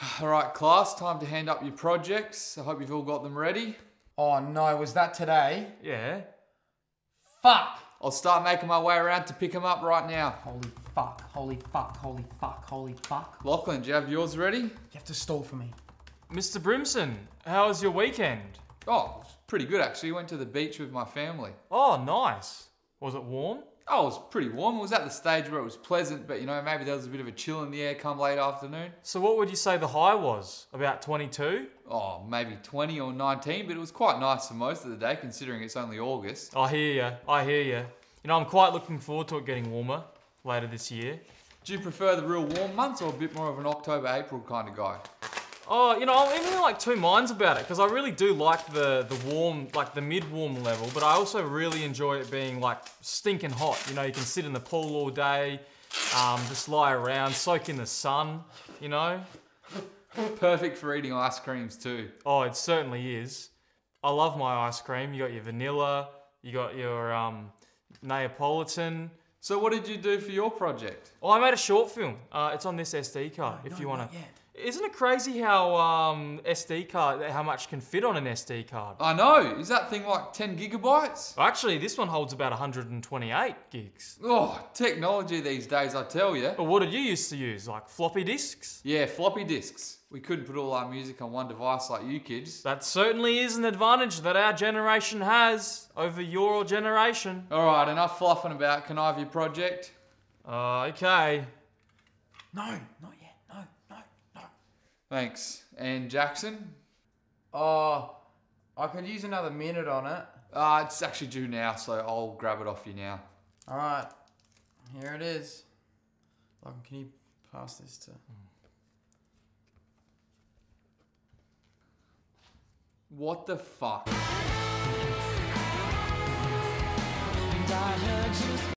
All right, class, time to hand up your projects. I hope you've all got them ready. Oh no, was that today? Yeah. Fuck! I'll start making my way around to pick them up right now. Holy fuck, holy fuck, holy fuck, holy fuck. Lachlan, do you have yours ready? You have to stall for me. Mr. Brimson, how was your weekend? Oh, it was pretty good actually. Went to the beach with my family. Oh, nice. Was it warm? Oh, it was pretty warm. It was at the stage where it was pleasant, but you know, maybe there was a bit of a chill in the air come late afternoon. So, what would you say the high was? About 22? Oh, maybe 20 or 19, but it was quite nice for most of the day considering it's only August. I hear you. I hear you. You know, I'm quite looking forward to it getting warmer later this year. Do you prefer the real warm months or a bit more of an October, April kind of guy? Oh, you know, I'm in like two minds about it because I really do like the the warm, like the mid warm level, but I also really enjoy it being like stinking hot. You know, you can sit in the pool all day, um, just lie around, soak in the sun. You know. Perfect for eating ice creams too. Oh, it certainly is. I love my ice cream. You got your vanilla, you got your um, Neapolitan. So, what did you do for your project? Oh, I made a short film. Uh, it's on this SD card. if you want to. Isn't it crazy how um, SD card, how much can fit on an SD card? I know. Is that thing like 10 gigabytes? Actually, this one holds about 128 gigs. Oh, technology these days, I tell you. But what did you used to use? Like floppy disks? Yeah, floppy disks. We couldn't put all our music on one device like you kids. That certainly is an advantage that our generation has over your generation. All right, enough fluffing about. Can I have your project? Uh, okay. No, not yet. No, no, no. Thanks. And Jackson? Oh, I could use another minute on it. Uh, it's actually due now, so I'll grab it off you now. Alright, here it is. Logan, can you pass this to. What the fuck?